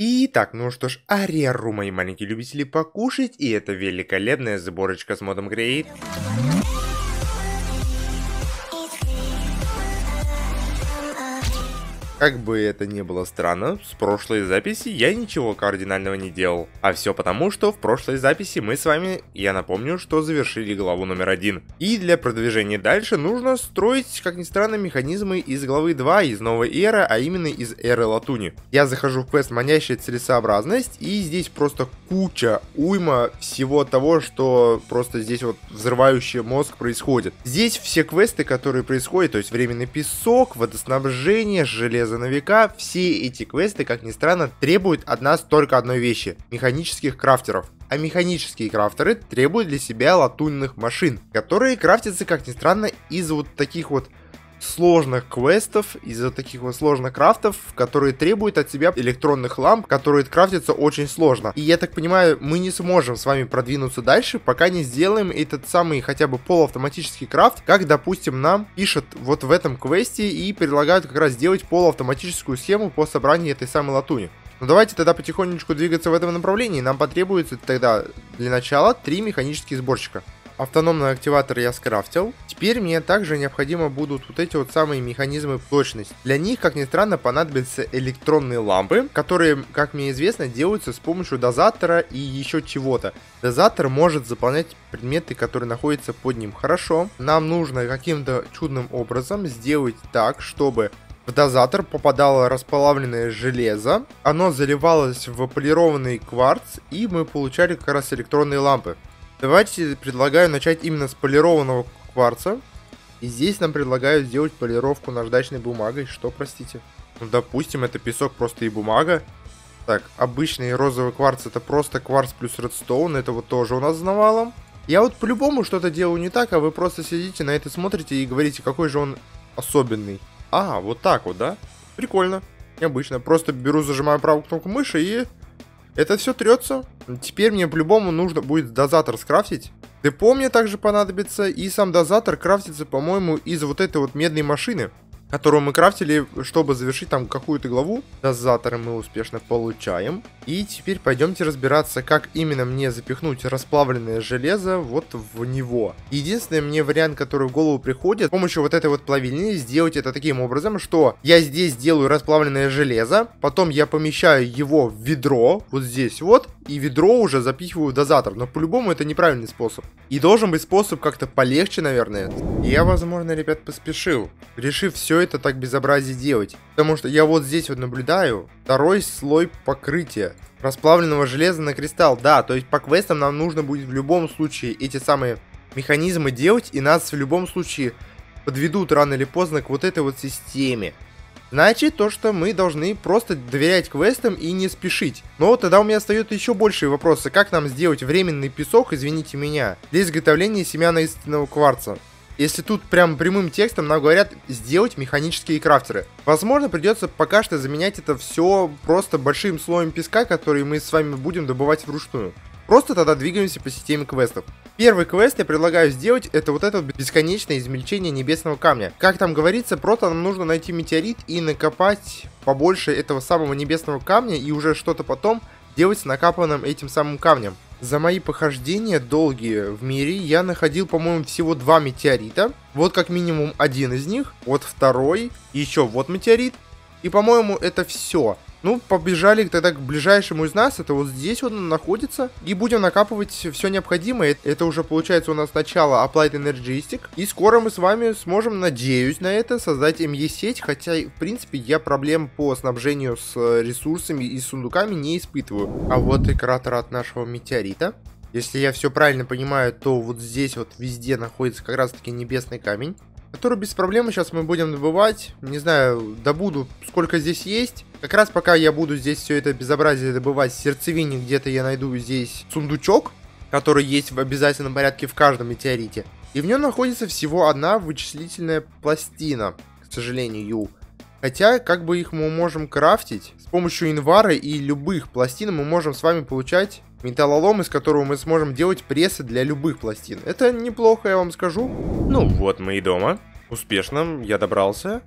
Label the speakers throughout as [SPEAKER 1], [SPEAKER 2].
[SPEAKER 1] Итак, ну что ж, ареру, мои маленькие любители покушать, и это великолепная сборочка с модом Create. Как бы это ни было странно, с прошлой записи я ничего кардинального не делал. А все потому, что в прошлой записи мы с вами, я напомню, что завершили главу номер один. И для продвижения дальше нужно строить, как ни странно, механизмы из главы 2, из новой эры, а именно из эры латуни. Я захожу в квест «Манящая целесообразность», и здесь просто куча, уйма всего того, что просто здесь вот взрывающий мозг происходит. Здесь все квесты, которые происходят, то есть временный песок, водоснабжение, железо железа на века, все эти квесты, как ни странно, требуют от нас только одной вещи – механических крафтеров. А механические крафтеры требуют для себя латунных машин, которые крафтятся, как ни странно, из вот таких вот сложных квестов, из-за таких вот сложных крафтов, которые требуют от себя электронных ламп, которые крафтятся очень сложно. И я так понимаю, мы не сможем с вами продвинуться дальше, пока не сделаем этот самый хотя бы полуавтоматический крафт, как, допустим, нам пишут вот в этом квесте и предлагают как раз сделать полуавтоматическую схему по собранию этой самой латуни. Ну давайте тогда потихонечку двигаться в этом направлении. Нам потребуется тогда для начала три механических сборщика. Автономный активатор я скрафтил. Теперь мне также необходимо будут вот эти вот самые механизмы точности. Для них, как ни странно, понадобятся электронные лампы, которые, как мне известно, делаются с помощью дозатора и еще чего-то. Дозатор может заполнять предметы, которые находятся под ним. Хорошо. Нам нужно каким-то чудным образом сделать так, чтобы в дозатор попадало расплавленное железо, оно заливалось в полированный кварц, и мы получали как раз электронные лампы. Давайте предлагаю начать именно с полированного кварца. И здесь нам предлагают сделать полировку наждачной бумагой. Что, простите? Ну, допустим, это песок просто и бумага. Так, обычный розовый кварц это просто кварц плюс редстоун. Это вот тоже у нас с навалом. Я вот по-любому что-то делаю не так, а вы просто сидите на это смотрите и говорите, какой же он особенный. А, вот так вот, да? Прикольно. Необычно. Просто беру, зажимаю правую кнопку мыши и это все трется. Теперь мне по-любому нужно будет дозатор скрафтить. Депо мне также понадобится. И сам дозатор крафтится, по-моему, из вот этой вот медной машины которую мы крафтили, чтобы завершить там какую-то главу. Дозаторы мы успешно получаем. И теперь пойдемте разбираться, как именно мне запихнуть расплавленное железо вот в него. Единственный мне вариант, который в голову приходит, с помощью вот этой вот плавильни сделать это таким образом, что я здесь делаю расплавленное железо, потом я помещаю его в ведро, вот здесь вот, и ведро уже запихиваю в дозатор. Но по-любому это неправильный способ. И должен быть способ как-то полегче, наверное. Я, возможно, ребят, поспешил, решив все это так безобразие делать. Потому что я вот здесь вот наблюдаю второй слой покрытия расплавленного железа на кристалл. Да, то есть по квестам нам нужно будет в любом случае эти самые механизмы делать, и нас в любом случае подведут рано или поздно к вот этой вот системе. Значит, то, что мы должны просто доверять квестам и не спешить. Но тогда у меня остаются еще большие вопросы. Как нам сделать временный песок, извините меня, для изготовления семяна истинного кварца? Если тут прям прямым текстом нам говорят сделать механические крафтеры. Возможно, придется пока что заменять это все просто большим слоем песка, который мы с вами будем добывать вручную. Просто тогда двигаемся по системе квестов. Первый квест я предлагаю сделать, это вот это бесконечное измельчение небесного камня. Как там говорится, просто нам нужно найти метеорит и накопать побольше этого самого небесного камня и уже что-то потом делать с накапанным этим самым камнем. За мои похождения долгие в мире я находил, по-моему, всего два метеорита. Вот как минимум один из них, вот второй, еще вот метеорит. И, по-моему, это все. Ну, побежали тогда к ближайшему из нас, это вот здесь он находится, и будем накапывать все необходимое. Это уже получается у нас начало Applied Energistic, и скоро мы с вами сможем, надеюсь на это, создать ME-сеть, хотя, в принципе, я проблем по снабжению с ресурсами и сундуками не испытываю. А вот и кратер от нашего метеорита. Если я все правильно понимаю, то вот здесь вот везде находится как раз таки небесный камень который без проблем сейчас мы будем добывать. Не знаю, добуду сколько здесь есть. Как раз пока я буду здесь все это безобразие добывать в сердцевине, где-то я найду здесь сундучок, который есть в обязательном порядке в каждом метеорите. И в нем находится всего одна вычислительная пластина, к сожалению. Хотя, как бы их мы можем крафтить, с помощью инвара и любых пластин мы можем с вами получать металлолом, из которого мы сможем делать прессы для любых пластин. Это неплохо, я вам скажу. Ну вот мы и дома. Успешно, я добрался.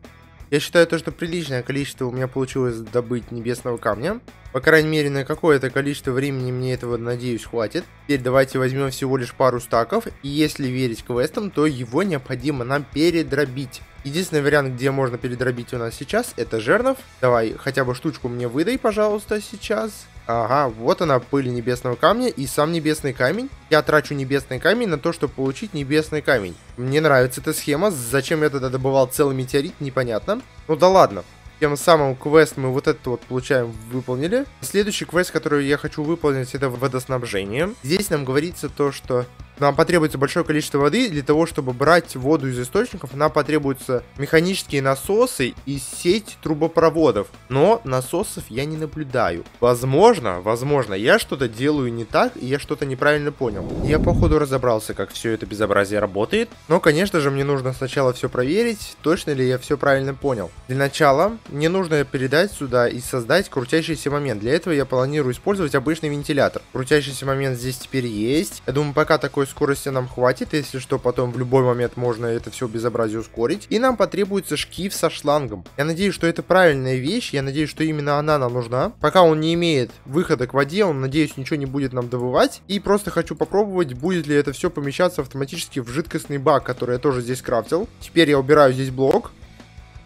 [SPEAKER 1] Я считаю то, что приличное количество у меня получилось добыть небесного камня. По крайней мере, на какое-то количество времени мне этого, надеюсь, хватит. Теперь давайте возьмем всего лишь пару стаков. И если верить квестам, то его необходимо нам передробить. Единственный вариант, где можно передробить у нас сейчас, это жернов. Давай, хотя бы штучку мне выдай, пожалуйста, сейчас. Ага, вот она, пыль небесного камня и сам небесный камень. Я трачу небесный камень на то, чтобы получить небесный камень. Мне нравится эта схема, зачем я тогда добывал целый метеорит, непонятно. Ну да ладно. Тем самым квест мы вот этот вот получаем, выполнили. Следующий квест, который я хочу выполнить, это водоснабжение. Здесь нам говорится то, что нам потребуется большое количество воды. Для того, чтобы брать воду из источников, нам потребуются механические насосы и сеть трубопроводов. Но насосов я не наблюдаю. Возможно, возможно, я что-то делаю не так, и я что-то неправильно понял. Я, походу, разобрался, как все это безобразие работает. Но, конечно же, мне нужно сначала все проверить, точно ли я все правильно понял. Для начала, мне нужно передать сюда и создать крутящийся момент. Для этого я планирую использовать обычный вентилятор. Крутящийся момент здесь теперь есть. Я думаю, пока такой скорости нам хватит, если что, потом в любой момент можно это все безобразие ускорить. И нам потребуется шкив со шлангом. Я надеюсь, что это правильная вещь, я надеюсь, что именно она нам нужна. Пока он не имеет выхода к воде, он, надеюсь, ничего не будет нам добывать. И просто хочу попробовать, будет ли это все помещаться автоматически в жидкостный бак, который я тоже здесь крафтил. Теперь я убираю здесь блок.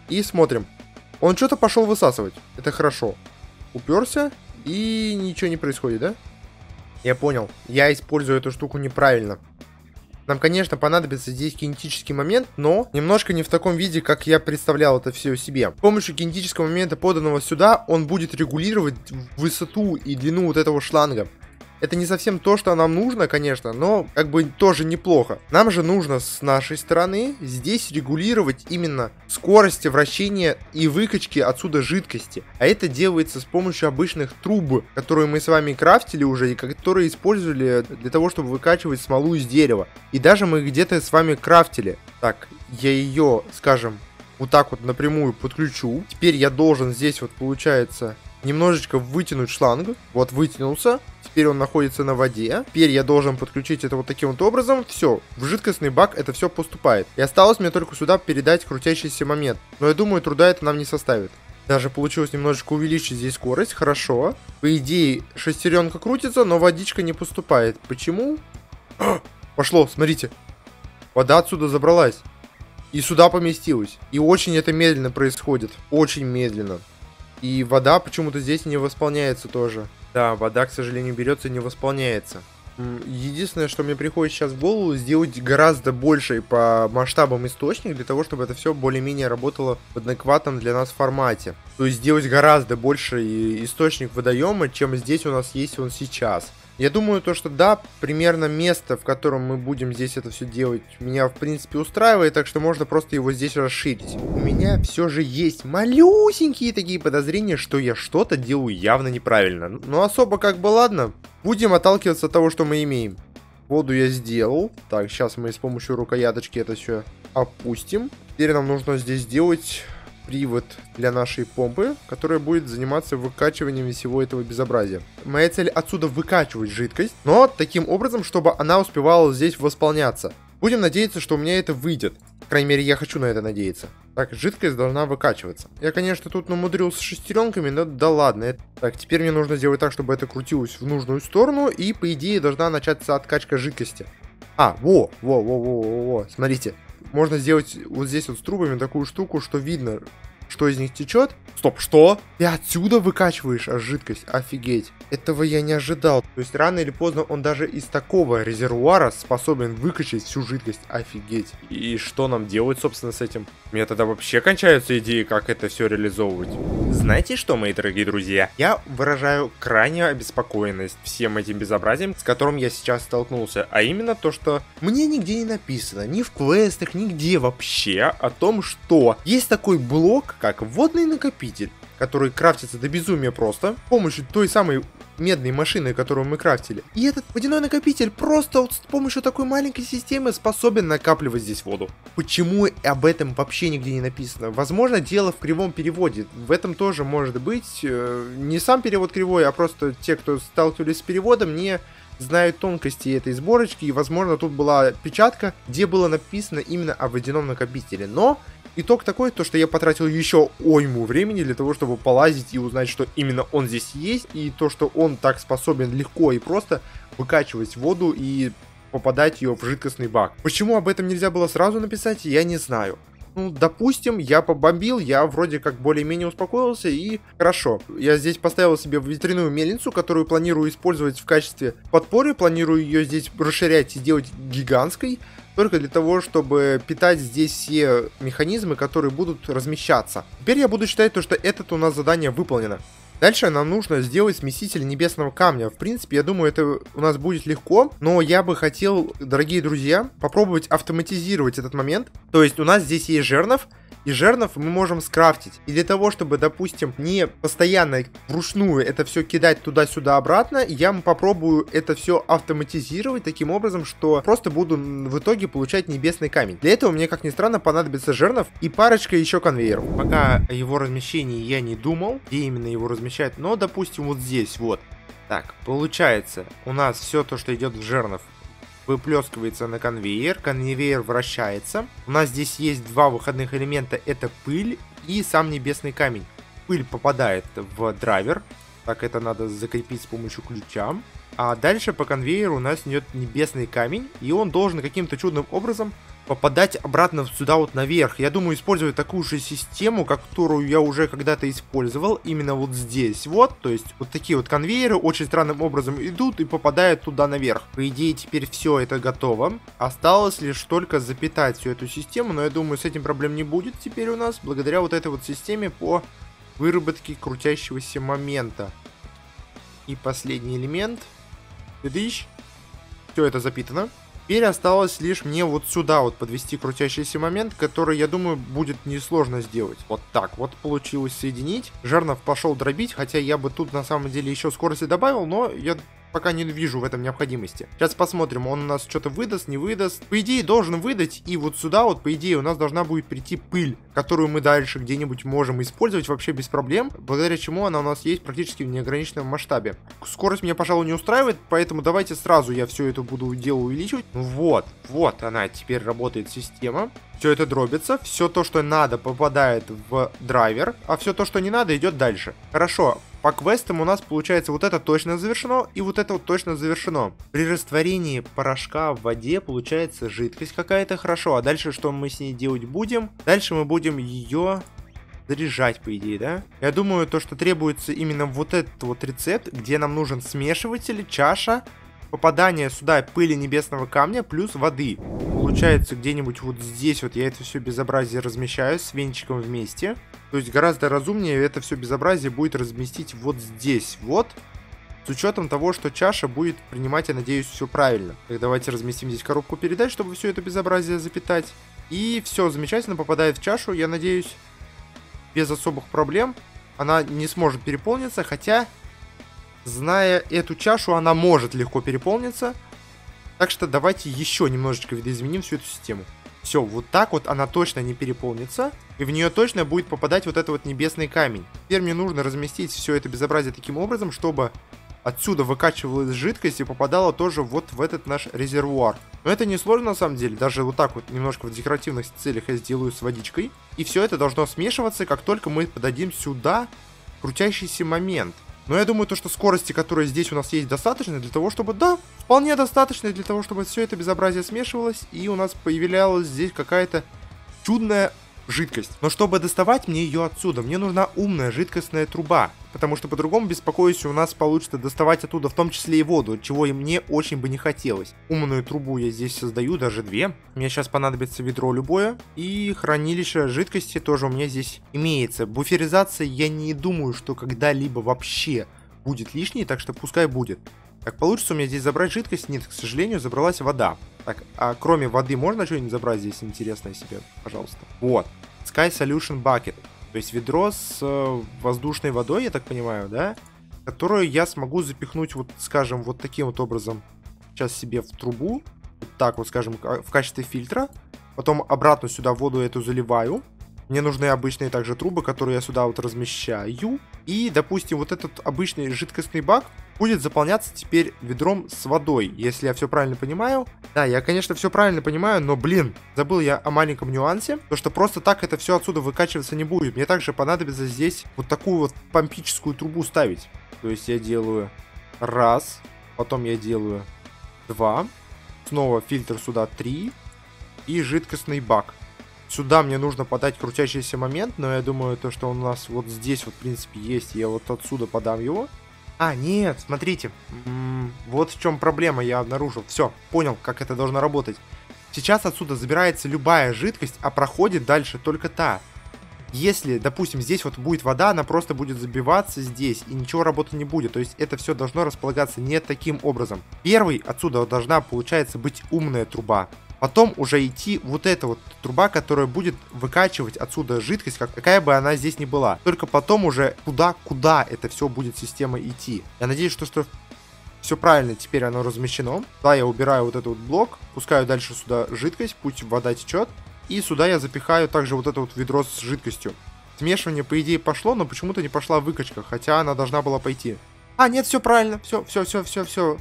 [SPEAKER 1] И смотрим. Он что-то пошел высасывать. Это хорошо. Уперся, и ничего не происходит, да? Я понял. Я использую эту штуку неправильно. Нам, конечно, понадобится здесь кинетический момент, но немножко не в таком виде, как я представлял это все себе. С помощью кинетического момента, поданного сюда, он будет регулировать высоту и длину вот этого шланга. Это не совсем то, что нам нужно, конечно, но как бы тоже неплохо. Нам же нужно с нашей стороны здесь регулировать именно скорости вращения и выкачки отсюда жидкости. А это делается с помощью обычных труб, которые мы с вами крафтили уже и которые использовали для того, чтобы выкачивать смолу из дерева. И даже мы где-то с вами крафтили. Так, я ее, скажем, вот так вот напрямую подключу. Теперь я должен здесь вот получается немножечко вытянуть шланг. Вот вытянулся. Теперь он находится на воде. Теперь я должен подключить это вот таким вот образом. Все, в жидкостный бак это все поступает. И осталось мне только сюда передать крутящийся момент. Но я думаю, труда это нам не составит. Даже получилось немножечко увеличить здесь скорость, хорошо. По идее, шестеренка крутится, но водичка не поступает. Почему? Пошло, смотрите. Вода отсюда забралась. И сюда поместилась. И очень это медленно происходит. Очень медленно. И вода почему-то здесь не восполняется тоже. Да, вода, к сожалению, берется и не восполняется. Единственное, что мне приходит сейчас в голову, сделать гораздо больше по масштабам источник, для того, чтобы это все более-менее работало в адекватном для нас формате. То есть сделать гораздо больше источник водоема, чем здесь у нас есть он сейчас. Я думаю, то, что да, примерно место, в котором мы будем здесь это все делать, меня в принципе устраивает, так что можно просто его здесь расширить. У меня все же есть малюсенькие такие подозрения, что я что-то делаю явно неправильно. Но ну, особо как бы ладно, будем отталкиваться от того, что мы имеем. Воду я сделал. Так, сейчас мы с помощью рукояточки это все опустим. Теперь нам нужно здесь сделать привод для нашей помпы, которая будет заниматься выкачиванием всего этого безобразия. Моя цель отсюда выкачивать жидкость, но таким образом, чтобы она успевала здесь восполняться. Будем надеяться, что у меня это выйдет. По крайней мере, я хочу на это надеяться. Так, жидкость должна выкачиваться. Я, конечно, тут намудрился шестеренками, но да ладно. Так, теперь мне нужно сделать так, чтобы это крутилось в нужную сторону, и, по идее, должна начаться откачка жидкости. А, во, во, во, во, во, во, смотрите можно сделать вот здесь вот с трубами такую штуку, что видно, что из них течет. Стоп, что? Ты отсюда выкачиваешь а жидкость? Офигеть. Этого я не ожидал. То есть рано или поздно он даже из такого резервуара способен выкачать всю жидкость. Офигеть. И что нам делать, собственно, с этим? У меня тогда вообще кончаются идеи, как это все реализовывать. Знаете что, мои дорогие друзья? Я выражаю крайнюю обеспокоенность всем этим безобразием, с которым я сейчас столкнулся. А именно то, что мне нигде не написано, ни в квестах, нигде вообще о том, что есть такой блок, как водный накопитель, который крафтится до безумия просто, с помощью той самой медной машины, которую мы крафтили. И этот водяной накопитель просто вот с помощью такой маленькой системы способен накапливать здесь воду. Почему об этом вообще нигде не написано? Возможно, дело в кривом переводе. В этом тоже может быть. Э, не сам перевод кривой, а просто те, кто сталкивались с переводом, не знают тонкости этой сборочки. И, возможно, тут была печатка, где было написано именно о водяном накопителе. Но итог такой, то что я потратил еще ойму времени для того, чтобы полазить и узнать, что именно он здесь есть, и то, что он так способен легко и просто выкачивать воду и попадать ее в жидкостный бак. Почему об этом нельзя было сразу написать, я не знаю. Ну, допустим, я побомбил, я вроде как более-менее успокоился, и хорошо. Я здесь поставил себе ветряную мельницу, которую планирую использовать в качестве подпоры, планирую ее здесь расширять и сделать гигантской, только для того, чтобы питать здесь все механизмы, которые будут размещаться. Теперь я буду считать то, что это у нас задание выполнено. Дальше нам нужно сделать смеситель небесного камня. В принципе, я думаю, это у нас будет легко, но я бы хотел, дорогие друзья, попробовать автоматизировать этот момент. То есть у нас здесь есть жернов, и жернов мы можем скрафтить. И для того, чтобы, допустим, не постоянно вручную это все кидать туда-сюда обратно, я попробую это все автоматизировать таким образом, что просто буду в итоге получать небесный камень. Для этого мне, как ни странно, понадобится жернов и парочка еще конвейеров. Пока его размещении я не думал, где именно его размещать, но, допустим, вот здесь, вот. Так, получается, у нас все то, что идет в жернов, выплескивается на конвейер, конвейер вращается. У нас здесь есть два выходных элемента, это пыль и сам небесный камень. Пыль попадает в драйвер, так это надо закрепить с помощью ключа. А дальше по конвейеру у нас идет небесный камень, и он должен каким-то чудным образом попадать обратно сюда вот наверх. Я думаю использовать такую же систему, которую я уже когда-то использовал, именно вот здесь вот. То есть вот такие вот конвейеры очень странным образом идут и попадают туда наверх. По идее теперь все это готово. Осталось лишь только запитать всю эту систему, но я думаю с этим проблем не будет теперь у нас, благодаря вот этой вот системе по выработке крутящегося момента. И последний элемент. Все это запитано. Теперь осталось лишь мне вот сюда вот подвести крутящийся момент, который, я думаю, будет несложно сделать. Вот так вот получилось соединить. Жернов пошел дробить, хотя я бы тут на самом деле еще скорости добавил, но я пока не вижу в этом необходимости. Сейчас посмотрим, он у нас что-то выдаст, не выдаст. По идее, должен выдать, и вот сюда вот, по идее, у нас должна будет прийти пыль, которую мы дальше где-нибудь можем использовать вообще без проблем, благодаря чему она у нас есть практически в неограниченном масштабе. Скорость меня, пожалуй, не устраивает, поэтому давайте сразу я все это буду дело увеличивать. Ну вот, вот она теперь работает система. Все это дробится, все то, что надо, попадает в драйвер, а все то, что не надо, идет дальше. Хорошо, по квестам у нас получается вот это точно завершено и вот это вот точно завершено. При растворении порошка в воде получается жидкость какая-то хорошо, а дальше что мы с ней делать будем? Дальше мы будем ее заряжать, по идее, да? Я думаю, то, что требуется именно вот этот вот рецепт, где нам нужен смешиватель, чаша, попадание сюда пыли небесного камня плюс воды. Получается где-нибудь вот здесь вот я это все безобразие размещаю с венчиком вместе. То есть гораздо разумнее это все безобразие будет разместить вот здесь вот. С учетом того, что чаша будет принимать, я надеюсь, все правильно. Так, давайте разместим здесь коробку передач, чтобы все это безобразие запитать. И все замечательно попадает в чашу, я надеюсь, без особых проблем. Она не сможет переполниться, хотя Зная эту чашу, она может легко переполниться. Так что давайте еще немножечко видоизменим всю эту систему. Все, вот так вот она точно не переполнится. И в нее точно будет попадать вот этот вот небесный камень. Теперь мне нужно разместить все это безобразие таким образом, чтобы отсюда выкачивалась жидкость и попадала тоже вот в этот наш резервуар. Но это не сложно на самом деле, даже вот так вот немножко в декоративных целях я сделаю с водичкой. И все это должно смешиваться, как только мы подадим сюда крутящийся момент. Но я думаю, то, что скорости, которые здесь у нас есть, достаточно для того, чтобы, да, вполне достаточно для того, чтобы все это безобразие смешивалось, и у нас появлялась здесь какая-то чудная жидкость. Но чтобы доставать мне ее отсюда, мне нужна умная жидкостная труба. Потому что по-другому, беспокоюсь, у нас получится доставать оттуда в том числе и воду, чего и мне очень бы не хотелось. Умную трубу я здесь создаю, даже две. Мне сейчас понадобится ведро любое. И хранилище жидкости тоже у меня здесь имеется. Буферизация я не думаю, что когда-либо вообще будет лишней, так что пускай будет. Так получится у меня здесь забрать жидкость? Нет, к сожалению, забралась вода. Так, а кроме воды можно что-нибудь забрать здесь интересное себе? Пожалуйста. Вот. Sky Solution Bucket. То есть ведро с э, воздушной водой, я так понимаю, да? Которую я смогу запихнуть, вот, скажем, вот таким вот образом. Сейчас себе в трубу. Вот так вот, скажем, в качестве фильтра. Потом обратно сюда воду эту заливаю. Мне нужны обычные также трубы, которые я сюда вот размещаю. И, допустим, вот этот обычный жидкостный бак будет заполняться теперь ведром с водой, если я все правильно понимаю. Да, я, конечно, все правильно понимаю, но, блин, забыл я о маленьком нюансе, то что просто так это все отсюда выкачиваться не будет. Мне также понадобится здесь вот такую вот помпическую трубу ставить. То есть я делаю раз, потом я делаю два, снова фильтр сюда три и жидкостный бак. Сюда мне нужно подать крутящийся момент, но я думаю, то, что у нас вот здесь вот, в принципе, есть, я вот отсюда подам его. А, нет, смотрите. Вот в чем проблема, я обнаружил. Все, понял, как это должно работать. Сейчас отсюда забирается любая жидкость, а проходит дальше только та. Если, допустим, здесь вот будет вода, она просто будет забиваться здесь, и ничего работать не будет. То есть это все должно располагаться не таким образом. Первый отсюда должна, получается, быть умная труба. Потом уже идти вот эта вот труба, которая будет выкачивать отсюда жидкость, как, какая бы она здесь ни была. Только потом уже куда-куда это все будет система идти. Я надеюсь, что, что все правильно теперь оно размещено. Да, я убираю вот этот вот блок, пускаю дальше сюда жидкость, пусть вода течет. И сюда я запихаю также вот это вот ведро с жидкостью. Смешивание, по идее, пошло, но почему-то не пошла выкачка, хотя она должна была пойти. А, нет, все правильно, все, все, все, все, все.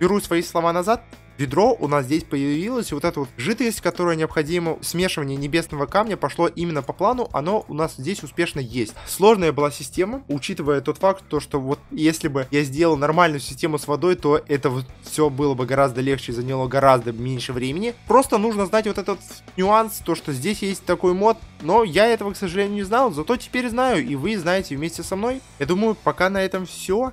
[SPEAKER 1] Беру свои слова назад, ведро у нас здесь появилось, и вот эта вот жидкость, которая необходима, смешивание небесного камня пошло именно по плану, оно у нас здесь успешно есть. Сложная была система, учитывая тот факт, то, что вот если бы я сделал нормальную систему с водой, то это вот все было бы гораздо легче, заняло гораздо меньше времени. Просто нужно знать вот этот нюанс, то, что здесь есть такой мод, но я этого, к сожалению, не знал, зато теперь знаю, и вы знаете вместе со мной. Я думаю, пока на этом все.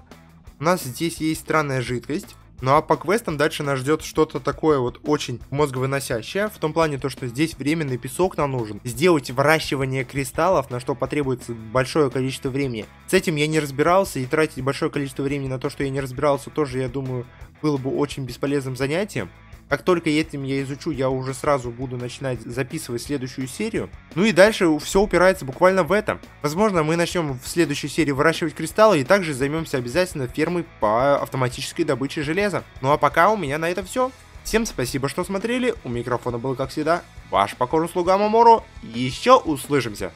[SPEAKER 1] У нас здесь есть странная жидкость. Ну а по квестам дальше нас ждет что-то такое вот очень мозговыносящее, в том плане то, что здесь временный песок нам нужен. Сделать выращивание кристаллов, на что потребуется большое количество времени. С этим я не разбирался, и тратить большое количество времени на то, что я не разбирался, тоже, я думаю, было бы очень бесполезным занятием. Как только этим я изучу, я уже сразу буду начинать записывать следующую серию. Ну и дальше все упирается буквально в это. Возможно, мы начнем в следующей серии выращивать кристаллы и также займемся обязательно фермой по автоматической добыче железа. Ну а пока у меня на это все. Всем спасибо, что смотрели. У микрофона был, как всегда, ваш покорный слуга Мамору. Еще услышимся.